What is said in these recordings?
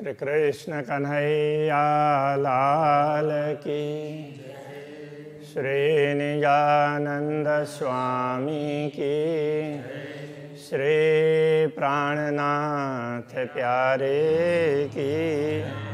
श्री कृष्ण कन्हैया लाल की। श्री निजानंद स्वामी की। श्री प्राणनाथ प्यारे की।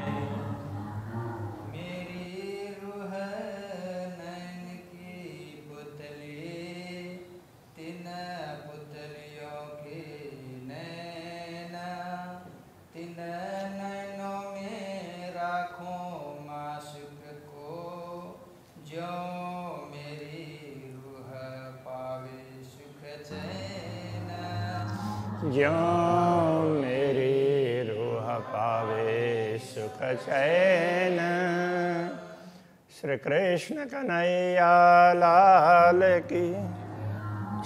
ज्यो मेरी रूह पावे सुख चैन श्री कृष्ण कन्हैया लाल की।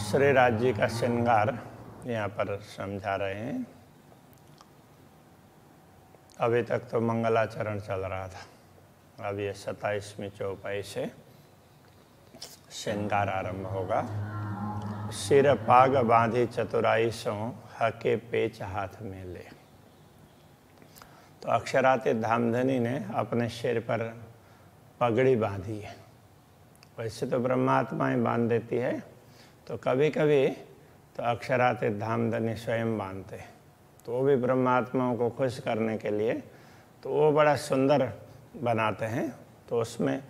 श्री राज्य का श्रृंगार यहाँ पर समझा रहे हैं। अभी तक तो मंगलाचरण चल रहा था। अब ये सत्ताईसवीं चौपाई से श्रृंगार आरंभ होगा। सिर पाग बांधी चतुराई सो, हके पेच हाथ में ले तो अक्षराते धामधनी ने अपने सिर पर पगड़ी बांधी है। वैसे तो ब्रह्मात्माएँ बाँध देती है तो कभी कभी तो अक्षराते धामधनी स्वयं बांधते तो वो भी ब्रह्मात्माओं को खुश करने के लिए तो वो बड़ा सुंदर बनाते हैं। तो उसमें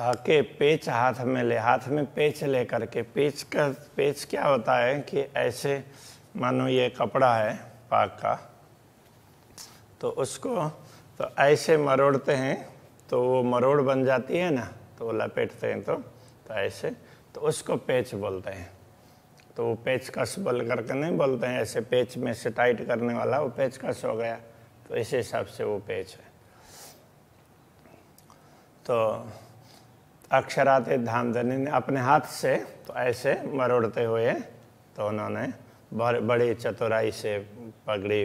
के पेच हाथ में ले, हाथ में पेच ले करके पेच का, पेच क्या होता है कि ऐसे, मानो ये कपड़ा है पाक का तो उसको तो ऐसे मरोड़ते हैं तो वो मरोड़ बन जाती है ना तो वो लपेटते हैं तो तो ऐसे तो उसको पेच बोलते हैं। तो वो पेच कस बोल करके नहीं बोलते हैं, ऐसे पेच में से टाइट करने वाला, वो पेच कस हो गया तो इस हिसाब से वो पेच है। तो अक्षराते धामधनी ने अपने हाथ से तो ऐसे मरोड़ते हुए तो उन्होंने बड़ी चतुराई से पगड़ी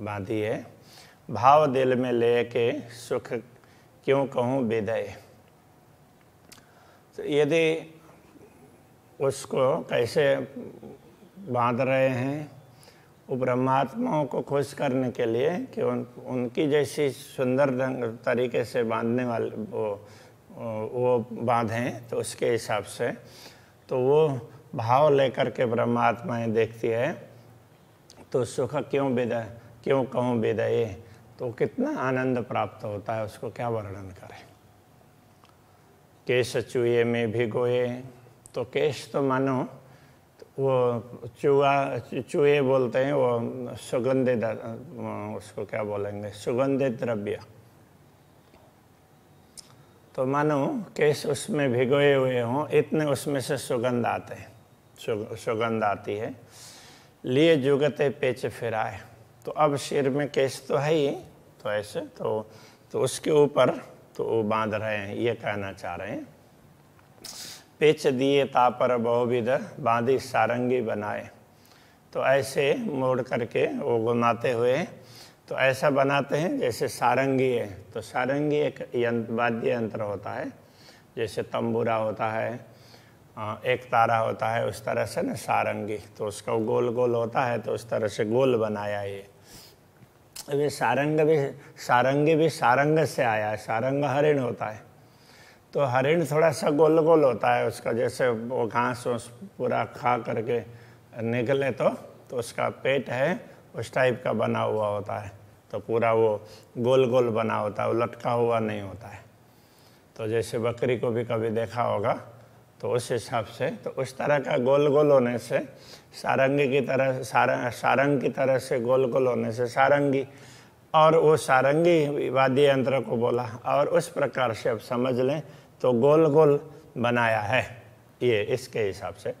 बांधी है। भाव दिल में लेके सुख क्यों कहूँ विदय? तो यदि उसको कैसे बाँध रहे हैं वो ब्रह्मात्माओं को खुश करने के लिए कि उन, उनकी जैसी सुंदर ढंग तरीके से बांधने वाले वो वो बांधें तो उसके हिसाब से। तो वो भाव लेकर के ब्रह्मात्माएँ देखती है। तो सुख क्यों विदय क्यों कहूँ विदय? तो कितना आनंद प्राप्त होता है, उसको क्या वर्णन करें? केश चूहे में भिगोए तो केश तो मानो, वो चूहा, चूहे बोलते हैं, वो सुगंधित, उसको क्या बोलेंगे? सुगंधित द्रव्य। तो मानो केस उसमें भिगोए हुए हों, इतने उसमें से सुगंध आते हैं। सुगंध आती है। लिए जुगते पेच फिराए। तो अब सिर में केस तो है ही तो ऐसे तो तो उसके ऊपर तो वो बाँध रहे हैं, ये कहना चाह रहे हैं। पेच दिए तापर बहुविध, बांधी सारंगी बनाए। तो ऐसे मोड़ करके वो घुमाते हुए तो ऐसा बनाते हैं जैसे सारंगी है। तो सारंगी एक यंत्र वाद्य यंत्र होता है। जैसे तंबूरा होता है एक तारा होता है, उस तरह से ना सारंगी। तो उसका गोल गोल होता है तो उस तरह से गोल बनाया ये। अभी सारंग भी, सारंगी भी सारंग से आया है। सारंग हरिण होता है। तो हरिण थोड़ा सा गोल गोल होता है। उसका जैसे वो घास पूरा खा करके निकले तो तो उसका पेट है उस टाइप का बना हुआ होता है। तो पूरा वो गोल गोल बना होता है, वो लटका हुआ नहीं होता है। तो जैसे बकरी को भी कभी देखा होगा तो उस हिसाब से तो उस तरह का गोल गोल होने से, सारंगी की तरह सारंग सारंग की तरह से गोल गोल होने से सारंगी, और वो सारंगी वाद्य यंत्र को बोला, और उस प्रकार से अब समझ लें तो गोल गोल बनाया है, ये इसके हिसाब से।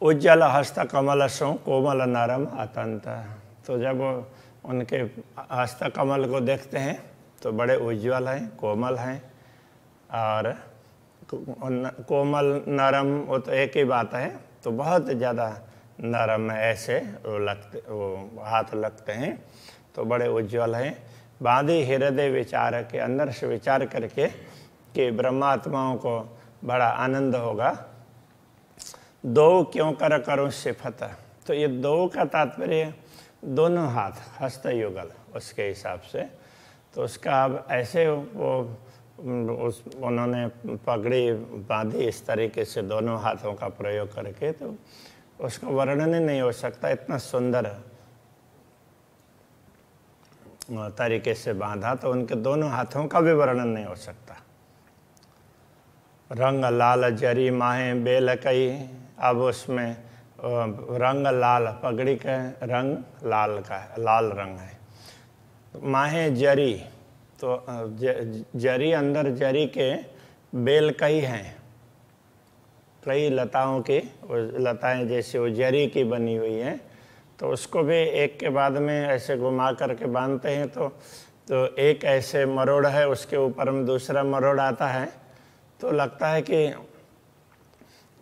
उज्जवल हस्त कमल सो कोमल नरम अतंत। तो जब उनके हस्त कमल को देखते हैं तो बड़े उज्जवल हैं, कोमल हैं, और कोमल नरम वो तो एक ही बात है तो बहुत ज़्यादा नरम ऐसे वो लगते, वो हाथ लगते हैं तो बड़े उज्जवल हैं। बांधी हृदय विचार के, अंदर से विचार करके कि ब्रह्मात्माओं को बड़ा आनंद होगा। दो क्यों कर करूँ सिफत तो ये दो का तात्पर्य दोनों हाथ, हस्त युगल, उसके हिसाब से। तो उसका अब ऐसे वो, उस, उन्होंने पगड़ी बांधी इस तरीके से दोनों हाथों का प्रयोग करके तो उसका वर्णन ही नहीं हो सकता, इतना सुंदर तरीके से बांधा तो उनके दोनों हाथों का भी वर्णन नहीं हो सकता। रंग लाल जरी माहे बेल कई अब उसमें रंग लाल पगड़ी का रंग लाल का है लाल रंग है। माहे जरी तो ज, जरी अंदर जरी के बेल कई हैं। कई लताओं की लताएँ जैसे वो जरी की बनी हुई हैं। तो उसको भी एक के बाद में ऐसे घुमा करके बांधते हैं तो तो एक ऐसे मरोड़ है उसके ऊपर में दूसरा मरोड़ आता है। तो लगता है कि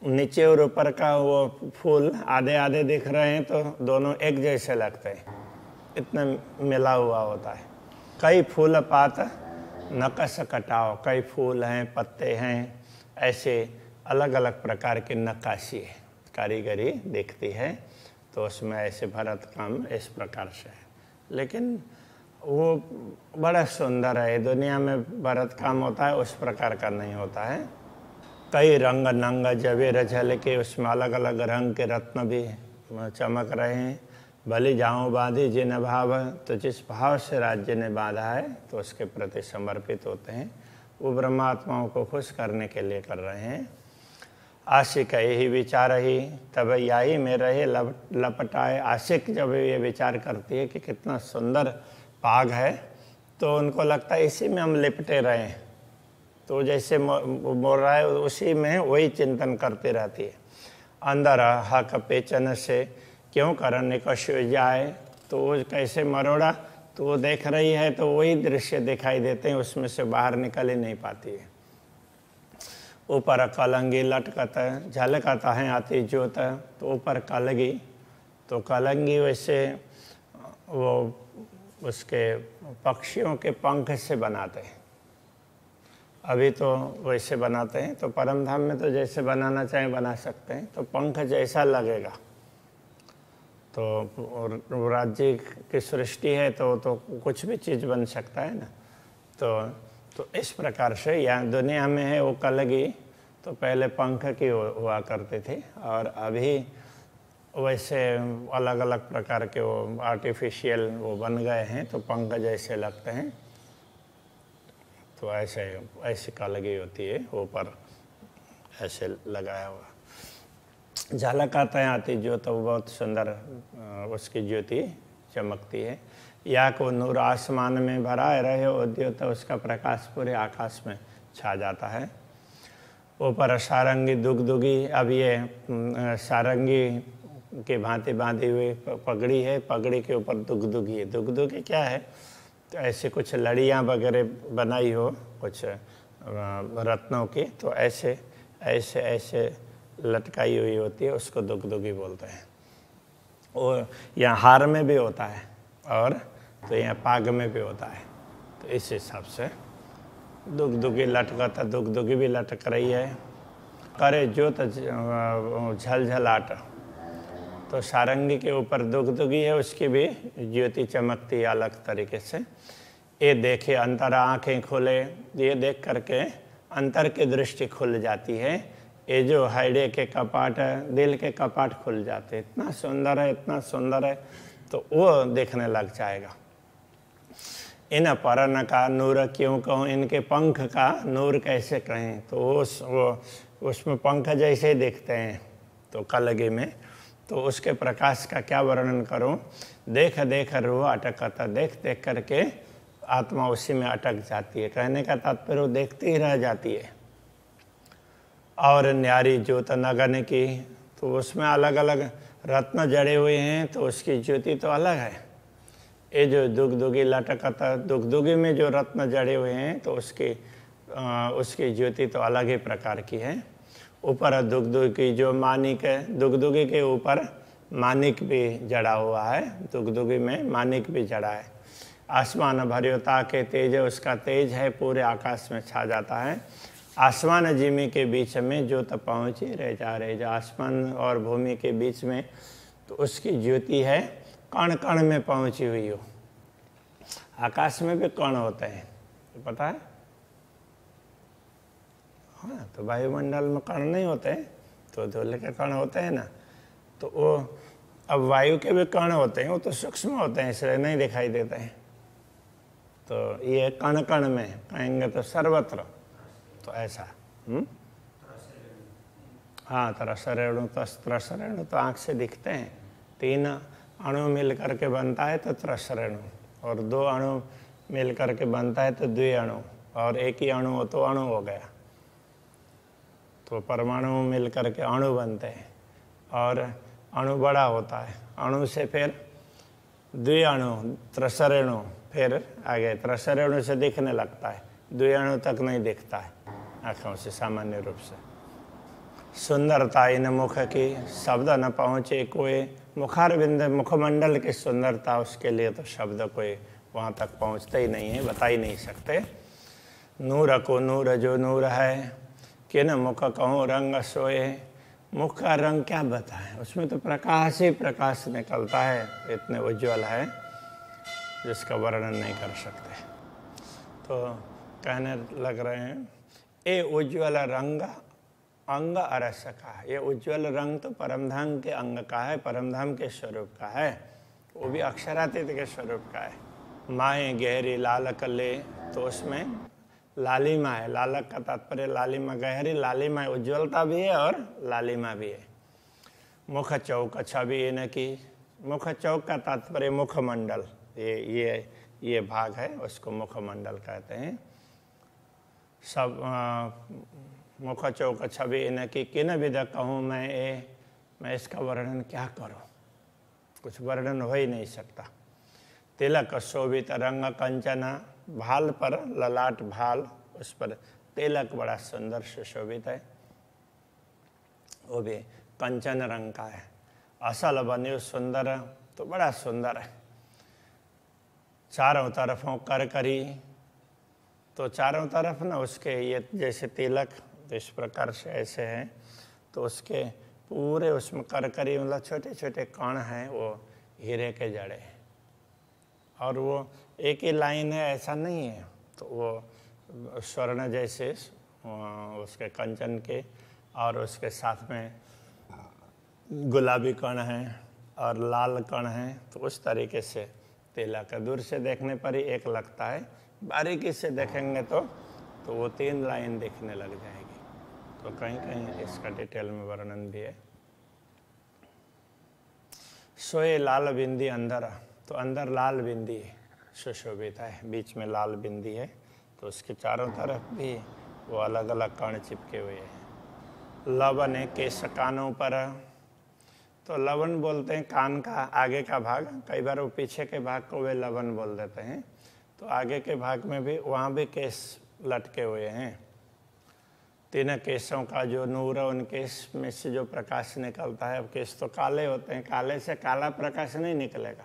नीचे और ऊपर का वो फूल आधे आधे दिख रहे हैं तो दोनों एक जैसे लगते हैं। इतना मिला हुआ होता है। कई फूल पात नकश कटाओ, कई फूल हैं, पत्ते हैं, ऐसे अलग अलग प्रकार की नक्काशी है कारीगरी दिखती है तो उसमें ऐसे भरत काम इस प्रकार से है। लेकिन वो बड़ा सुंदर है। दुनिया में भरत काम होता है, उस प्रकार का नहीं होता है। कई रंग नंग जवेर झल के, उसमें अलग अलग रंग के रत्न भी चमक रहे हैं। भली जाऊँ बांधी जिन भाव तो जिस भाव से राज्य ने बांधा है तो उसके प्रति समर्पित होते हैं। वो ब्रह्मात्माओं को खुश करने के लिए कर रहे हैं। आशिक यही विचार ही, तब यही में रहे, लप, लपटाए। आशिक जब ये विचार करती है कि कितना सुंदर पाग है तो उनको लगता है इसी में हम लिपटे रहे तो जैसे बोल रहा है, उसी में वही चिंतन करती रहती है। अंदर हक पेचन से क्यों? कर निकश जाए तो वो कैसे मरोड़ा? तो वो देख रही है तो वही दृश्य दिखाई देते हैं, उसमें से बाहर निकल ही नहीं पाती है। ऊपर कलंगी लटकत, झलकता है आती जोत तो ऊपर कलगी तो कलंगी वैसे, वो उसके पक्षियों के पंख से बनाते हैं। अभी तो वैसे बनाते हैं तो परम धाम में तो जैसे बनाना चाहें बना सकते हैं तो पंख जैसा लगेगा। तो राज्य की सृष्टि है तो तो कुछ भी चीज़ बन सकता है ना। तो तो इस प्रकार से यहाँ दुनिया में है वो कलगी तो पहले पंख की हुआ करते थे, और अभी वैसे अलग अलग प्रकार के वो आर्टिफिशियल वो बन गए हैं तो पंख जैसे लगते हैं। तो ऐसे, ऐसी लगी होती है, ऊपर ऐसे लगाया हुआ। झलक आता है आती जो तो बहुत सुंदर उसकी ज्योति चमकती है। या को नूर आसमान में भरा रहे उद्योत तो उसका प्रकाश पूरे आकाश में छा जाता है। ऊपर सारंगी दुग दुगी अब ये सारंगी के भांति बांधी हुई पगड़ी है, पगड़ी के ऊपर दुग दुगी है। दुग दुगी क्या है? तो ऐसे कुछ लड़ियाँ वगैरह बनाई हो, कुछ रत्नों की तो ऐसे ऐसे ऐसे लटकाई हुई होती है, उसको दुग दुगी बोलते हैं। और यहाँ हार में भी होता है और तो यहाँ पाग में भी होता है। तो इस हिसाब से दुख दुखी लटकता दुख दुखी भी लटक रही है। करे जो तो झलझलाट तो सारंगी के ऊपर दुख दुखी है, उसकी भी ज्योति चमकती अलग तरीके से। ये देखे अंतर आँखें खुले, ये देख करके अंतर की दृष्टि खुल जाती है। ये जो हाइडे के कपाट है, दिल के कपाट खुल जाते इतना सुंदर है, इतना सुंदर है तो वो देखने लग जाएगा। इन परन का नूर क्यों कहूँ, इनके पंख का नूर कैसे कहें तो उस वो, उसमें पंख जैसे दिखते हैं तो कलगी में तो उसके प्रकाश का क्या वर्णन करूँ? देख देख रूह अटकता देख देख करके आत्मा उसी में अटक जाती है। कहने का तात्पर्य वो देखती ही रह जाती है। और न्यारी ज्योत नगन की तो उसमें अलग अलग रत्न जड़े हुए हैं तो उसकी ज्योति तो अलग है। ये जो दुग दुगी लटकता दुग दुगी में जो रत्न जड़े हुए हैं तो उसकी आ, उसकी ज्योति तो अलग ही प्रकार की है। ऊपर दुग दुगी जो मानिक है दुग दुगी के ऊपर मानिक भी जड़ा हुआ है दुग दुगी में मानिक भी जड़ा है। आसमान भर्योता के तेज उसका तेज है, पूरे आकाश में छा जाता है। आसमान जिमी के बीच में जो पहुँचे, रह जा, रहे जो। आसमान और भूमि के बीच में तो उसकी ज्योति है कण कण में पहुँची हुई हो। आकाश में भी कण होते हैं तो पता है? हाँ तो वायुमंडल में कण नहीं होते हैं तो धोले के कण होते हैं ना। तो वो, अब वायु के भी कण होते हैं, वो तो सूक्ष्म होते हैं, इसलिए नहीं दिखाई देते हैं। तो ये कण कण में कहेंगे तो सर्वत्र तो ऐसा हुँ? हाँ त्रसरेणु तो त्रसरेणु तो आँख से दिखते हैं। तीन अणु मिल करके बनता है तो त्रसरेणु और दो अणु मिल करके बनता है तो द्वि अणु, और एक ही अणु हो तो अणु हो गया। तो परमाणु मिल करके अणु बनते हैं और अणु बड़ा होता है। अणु से फिर द्विअणु त्रसरेणु फिर आगे, त्रसरेणु से दिखने लगता है। द्विअणु तक नहीं दिखता है, आँखों से सामान्य रूप से। सुंदरता इन मुख की, शब्द न पहुँचे कोई। मुखार बिंद मुखमंडल की सुंदरता, उसके लिए तो शब्द कोई वहाँ तक पहुँचते ही नहीं है, बता ही नहीं सकते। नूर को नूर, जो नूर है कि न मुख कहूँ रंग सोए, मुख का रंग क्या बताएँ? उसमें तो प्रकाश ही प्रकाश निकलता है, इतने उज्जवल है, जिसका वर्णन नहीं कर सकते। तो कहने लग रहे हैं ये उज्जवल रंग, अंग अरस का ये उज्ज्वल रंग तो परमधाम के अंग का है, परमधाम के स्वरूप का है। वो भी अक्षरातीत के स्वरूप का है। माए गहरी लाल कले तो उसमें लालिमा है, लालक का तात्पर्य लालिमा गहरी, लालिमा उज्ज्वलता भी है और लालिमा भी है। मुख चौक छवि न की मुख चौक का तात्पर्य मुखमंडल, ये ये ये भाग है, उसको मुखमंडल कहते हैं। सब मुख चौक छवि न की किन विध कहूँ मैं, ए, मैं इसका वर्णन क्या करूँ? कुछ वर्णन हो ही नहीं सकता। तिलक, शोभित रंग कंचना भाल पर, ललाट भाल, उस पर तिलक बड़ा सुंदर सुशोभित है। वो भी कंचन रंग का है। असल बने सुंदर तो बड़ा सुंदर है। चारों तरफों कर करी तो चारों तरफ़ ना उसके ये जैसे तिलक तो इस प्रकार से ऐसे हैं तो उसके पूरे उसमें कर करी मतलब छोटे छोटे कण हैं, वो हीरे के जड़े और वो एक ही लाइन है, ऐसा नहीं है। तो वो, स्वर्ण जैसे उसके कंचन के और उसके साथ में गुलाबी कण हैं और लाल कण हैं। तो उस तरीके से तिलक दूर से देखने पर ही एक लगता है। बारीकी से देखेंगे तो तो वो तीन लाइन देखने लग जाएगी। तो कहीं कहीं इसका डिटेल में वर्णन भी है। सोए लाल बिंदी अंदर तो अंदर लाल बिंदी सुशोभित है, बीच में लाल बिंदी है तो उसके चारों तरफ़ भी वो अलग अलग कण चिपके हुए हैं। लवन है केस कानों पर। तो लवन बोलते हैं, कान का आगे का भाग। कई बार वो पीछे के भाग को वे लवन बोल देते हैं। तो आगे के भाग में भी, वहाँ भी केस लटके हुए हैं। तीन केसों का जो नूर है, उन केस में से जो प्रकाश निकलता है, अब केस तो काले होते हैं। काले से काला प्रकाश नहीं निकलेगा।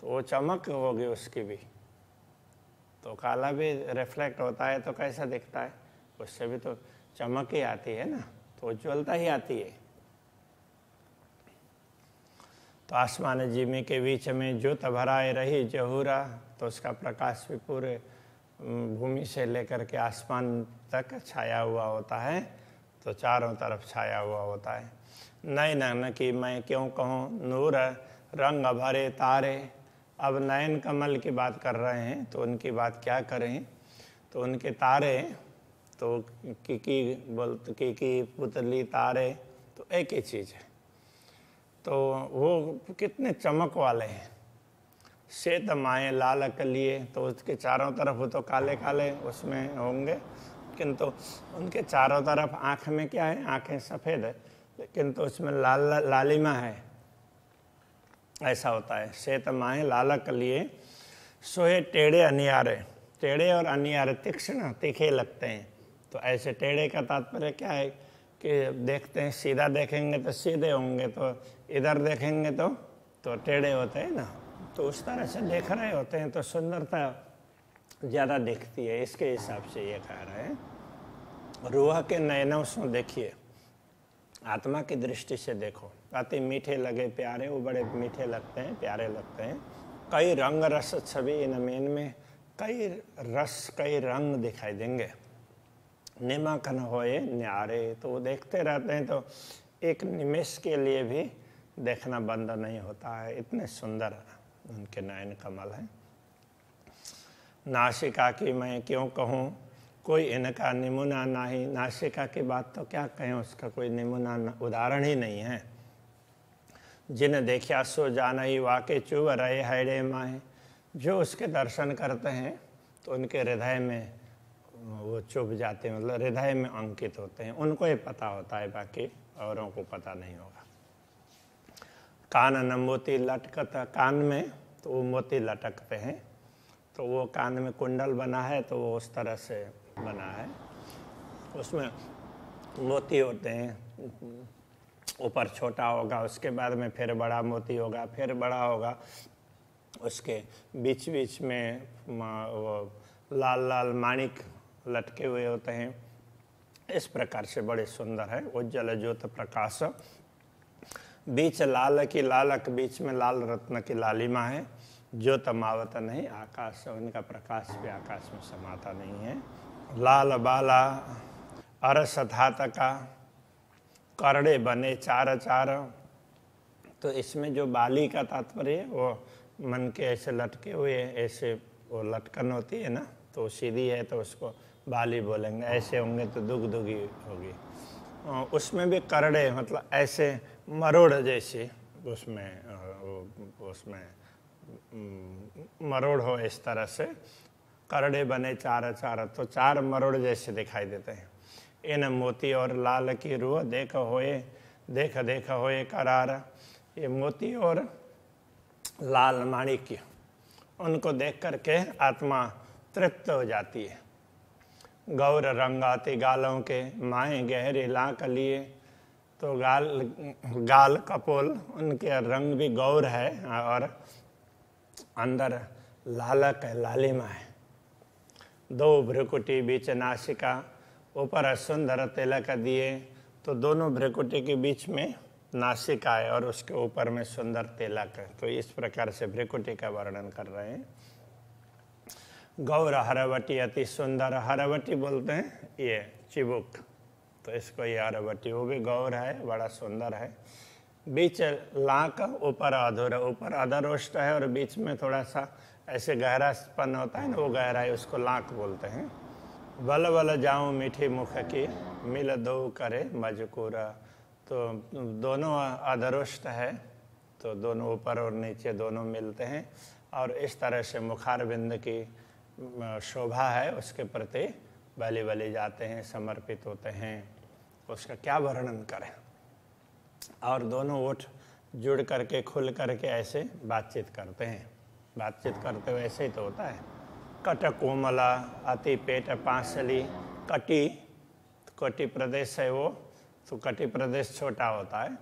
तो वो चमक होगी उसकी भी। तो काला भी रिफ्लेक्ट होता है तो कैसा दिखता है? उससे भी तो चमक ही आती है ना? तो उज्ज्वलता ही आती है। तो आसमान जिमी के बीच में ज्योत भराए रही जहूरा तो उसका प्रकाश भी पूरे भूमि से लेकर के आसमान तक छाया हुआ होता है। तो चारों तरफ़ छाया हुआ होता है। नए न कि मैं क्यों कहूँ? नूर, रंग भरे तारे अब नयन कमल की बात कर रहे हैं तो उनकी बात क्या करें? तो उनके तारे तो की की बोल, की की पुतली तारे तो एक ही चीज़ है। तो वो कितने चमक वाले हैं। श्वेत माए लाल कलिए तो उसके चारों तरफ़ वो तो काले काले उसमें होंगे। किंतु उनके चारों तरफ़ आँख में क्या है? आँखें सफ़ेद है, लेकिन तो उसमें लाल, लालिमा है। ऐसा होता है। श्वेत माए लालक लिए सोए टेढ़े, अनियारे। टेढ़े और अनियारे तीक्ष्ण, तीखे लगते हैं। तो ऐसे टेढ़े का तात्पर्य क्या है कि देखते हैं, सीधा देखेंगे तो सीधे होंगे तो इधर देखेंगे तो तो टेढ़े होते हैं ना। तो उस तरह से देख रहे होते हैं तो सुंदरता ज़्यादा दिखती है। इसके हिसाब से ये कह रहे हैं। रूह के नयनों से देखिए। आत्मा की दृष्टि से देखो। अति मीठे लगे, प्यारे, वो बड़े मीठे लगते हैं, प्यारे लगते हैं। कई रंग रस छवि इन में इनमें कई रस, कई रंग दिखाई देंगे। निमकन होए न्यारे तो वो देखते रहते हैं तो एक निमेश के लिए भी देखना बंद नहीं होता है। इतने सुंदर उनके नयन कमल हैं। नासिका की मैं क्यों कहूँ? कोई इनका नमूना नहीं, नासिका की बात तो क्या कहें, उसका कोई नमूना उदाहरण ही नहीं है। जिन देखिया सो जाना ही वाके चुभ रहे हैरे माए। जो उसके दर्शन करते हैं तो उनके हृदय में वो चुभ जाते हैं मतलब हृदय में अंकित होते हैं। उनको ही पता होता है, बाकी औरों को पता नहीं होगा। कान न मोती लटकता, कान में तो वो मोती लटकते हैं। तो वो कान में कुंडल बना है तो वो उस तरह से बना है। उसमें मोती होते हैं। ऊपर छोटा होगा, उसके बाद में फिर बड़ा मोती होगा, फिर बड़ा होगा। उसके बीच बीच में वो लाल लाल माणिक लटके हुए होते हैं। इस प्रकार से बड़े सुंदर है। उज्जवल ज्योत प्रकाश। बीच लाल की लालक, बीच में लाल रत्न की लालिमा है। ज्योत मावत नहीं, आकाश, उनका प्रकाश भी आकाश में समाता नहीं है। लाल बाला, अरस धात का करड़े बने चार चार। तो इसमें जो बाली का तात्पर्य वो मन के ऐसे लटके हुए ऐसे वो लटकन होती है ना तो सीधी है तो उसको बाली बोलेंगे। ऐसे होंगे तो दुग दुगी होगी उसमें भी करड़े मतलब ऐसे मरोड़ जैसे, उसमें उसमें मरोड़ हो इस तरह से। करड़े बने चार चार तो चार मरोड़ जैसे दिखाई देते हैं। इन मोती और लाल की रूह देख होए, देख देख होए करार। ये मोती और लाल माणिक्य, उनको देख करके आत्मा तृप्त हो जाती है। गौर रंगाते गालों के माए गहरे लाक लिए तो गाल गाल कपोल, उनके रंग भी गौर है, और अंदर लालक है, लालिमा है। दो भ्रकुटी बीच नासिका, ऊपर सुंदर तिलक दिए तो दोनों भ्रकुटी के बीच में नासिका है और उसके ऊपर में सुंदर तिलक है। तो इस प्रकार से भ्रकुटी का वर्णन कर रहे हैं। गौर हरवटी अति सुंदर, हरवटी बोलते हैं ये चिबुक। तो इसको ये हरवटी, वो भी गौर है, बड़ा सुंदर है। बीच लाक ऊपर अधूर, ऊपर अधरोष्ट है और बीच में थोड़ा सा ऐसे गहरा स्पन होता है ना, वो गहरा है, उसको लाक बोलते हैं। बल बल जाऊँ मीठी मुख की, मिल दो करे मजकूरा। तो दोनों अधरुष्ट है तो दोनों ऊपर और नीचे दोनों मिलते हैं। और इस तरह से मुखार बिंद की शोभा है, उसके प्रति बलि बलि जाते हैं, समर्पित होते हैं। उसका क्या वर्णन करें? और दोनों ओठ जुड़ करके, खुल करके ऐसे बातचीत करते हैं। बातचीत करते हुए ऐसे ही तो होता है। कट कोमला, अति पेट पांसली कटी कटी प्रदेश है वो तो कटी प्रदेश छोटा होता है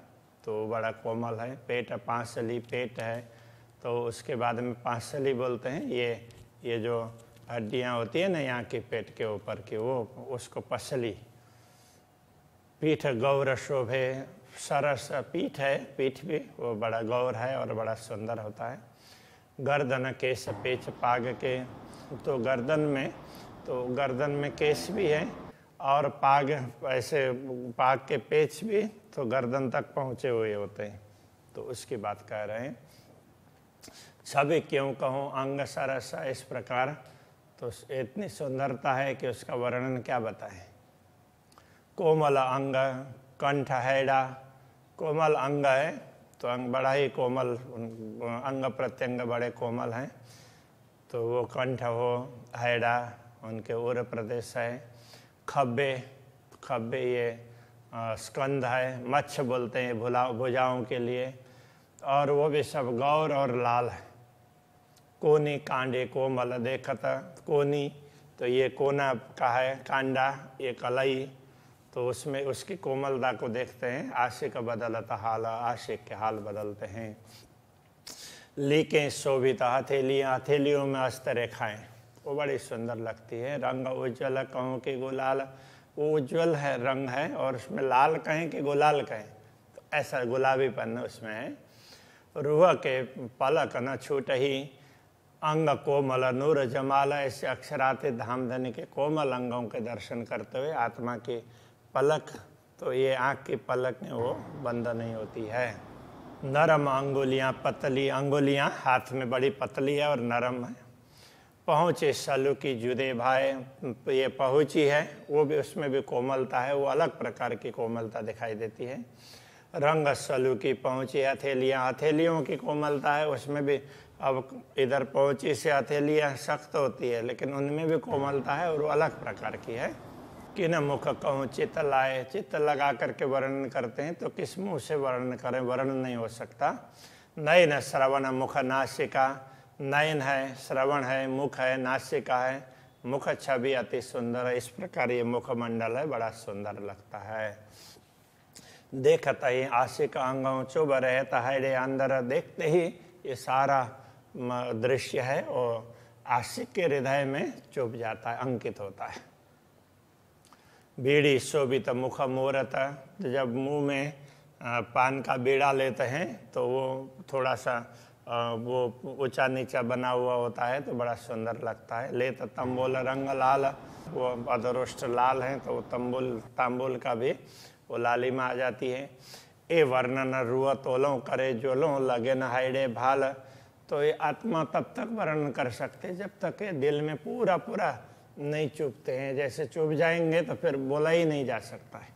तो बड़ा कोमल है। पेट पांसली पेट है तो उसके बाद में पांसली बोलते हैं, ये ये जो हड्डियाँ होती है ना यहाँ के पेट के ऊपर की, वो, उसको पसली। पीठ गौर शोभे सरस पीठ है, पीठ भी वो बड़ा गौर है और बड़ा सुंदर होता है। गर्दन केस पेच पाग के तो गर्दन में तो गर्दन में केस भी है और पाग, ऐसे पाग के पेच भी तो गर्दन तक पहुँचे हुए होते हैं। तो उसकी बात कह रहे हैं। छवि क्यों कहूँ? अंग सरस इस प्रकार। तो इतनी सुंदरता है कि उसका वर्णन क्या बताएँ? कोमल अंग कंठ हैडा, कोमल अंग है तो अंग बड़ा ही कोमल, अंग प्रत्यंग बड़े कोमल हैं। तो वो कंठ हो, हैडा, उनके उर प्रदेश है। खब्बे खब्बे ये स्कंद है, मच्छ बोलते हैं भुला, भुजाओं के लिए। और वो भी सब गौर और लाल है। कोनी, कांडे, कोमल देखत, कोनी तो ये कोना का है, कांडा, ये कलई तो उसमें उसकी कोमलता को देखते हैं आशिक बदलता हाल आशिक के हाल बदलते हैं। लीकें शोभित हथेलियाँ हथेलियों में अस्त रेखाएँ वो बड़ी सुंदर लगती है। रंग उज्जवल, कहूँ कि गुलाल। वो उज्जवल है, रंग है, और उसमें लाल कहें कि गुलाल कहें। तो ऐसा गुलाबीपन उसमें है। रूह के पलक न छूट ही, अंग कोमल, नूर जमाल, ऐसे अक्षराते धामधनी के कोमल अंगों के दर्शन करते हुए आत्मा की पलक तो ये आँख की पलक में वो बंद नहीं होती है। नरम अंगुलियाँ, पतली अंगुलियाँ, हाथ में बड़ी पतली है और नरम है। पहुँचे सलू की जुदे भाई, ये पहुँची है, वो भी उसमें भी कोमलता है, वो अलग प्रकार की कोमलता दिखाई देती है। रंग सलू की पहुँची, हथेलियाँ, हथेलियों की कोमलता है, उसमें भी अब इधर पहुँची से हथेलियाँ सख्त होती है, लेकिन उनमें भी कोमलता है और वो अलग प्रकार की है। कि न मुख कहूँ, चित्त लाए, चित्त लगा करके वर्णन करते हैं तो किस मुँह से वर्णन करें? वर्णन नहीं हो सकता। नयन श्रवण, मुख नासिका। नयन है श्रवण है, मुख है नासिका है। मुख छवि अति सुंदर है। इस प्रकार ये मुखमंडल है, बड़ा सुंदर लगता है। देखता ही आशिक अंगों चुभ रहता है अंदर। देखते ही ये सारा दृश्य है, और आशिक के हृदय में चुभ जाता है, अंकित होता है। बीड़ी शोभित मुख मोरत जब मुँह में पान का बीड़ा लेते हैं तो वो थोड़ा सा वो ऊँचा नीचा बना हुआ होता है तो बड़ा सुंदर लगता है। ले तो तम्बोल रंग लाल, वो अदरोष्ट लाल हैं तो वो तम्बुल तांबुल का भी वो लालिमा आ जाती है। ए वर्णन रुआ तोलों करे जोलों, लगे न हाइडे भाल। तो ये आत्मा तब तक वर्णन कर सकते जब तक ये दिल में पूरा पूरा नहीं चुभते हैं। जैसे चुभ जाएँगे तो फिर बोला ही नहीं जा सकता है।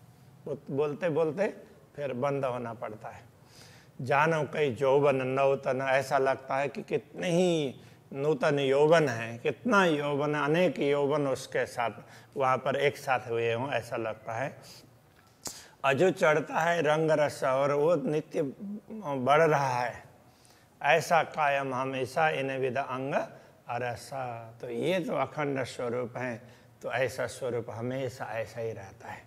बोलते बोलते फिर बंद होना पड़ता है। जानो कई यौवन नौतन। ऐसा लगता है कि कितने ही नूतन यौवन है, कितना यौवन, अनेक यौवन उसके साथ, वहाँ पर एक साथ हुए हों, ऐसा लगता है। अजो चढ़ता है रंग रस और वो नित्य बढ़ रहा है। ऐसा कायम हमेशा इन विध अंग और ऐसा तो ये तो अखंड स्वरूप है तो ऐसा स्वरूप हमेशा ऐसा ही रहता है।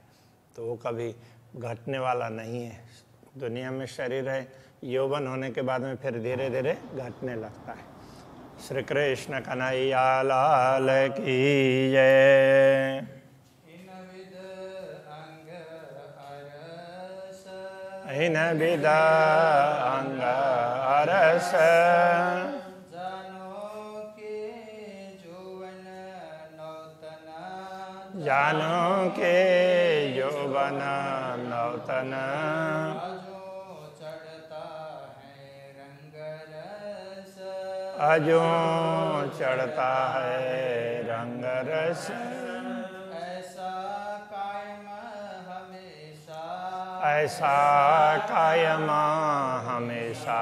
तो वो कभी घटने वाला नहीं है। दुनिया में शरीर है यौवन होने के बाद में फिर धीरे धीरे घटने लगता है। श्री कृष्ण कन्हैया लाल की जय इन विदा अंग अरस। जानो के यौवन नौतन। अजो चढ़ता है रंग रस ऐसा कायम हमेशा। ऐसा कायम हमेशा।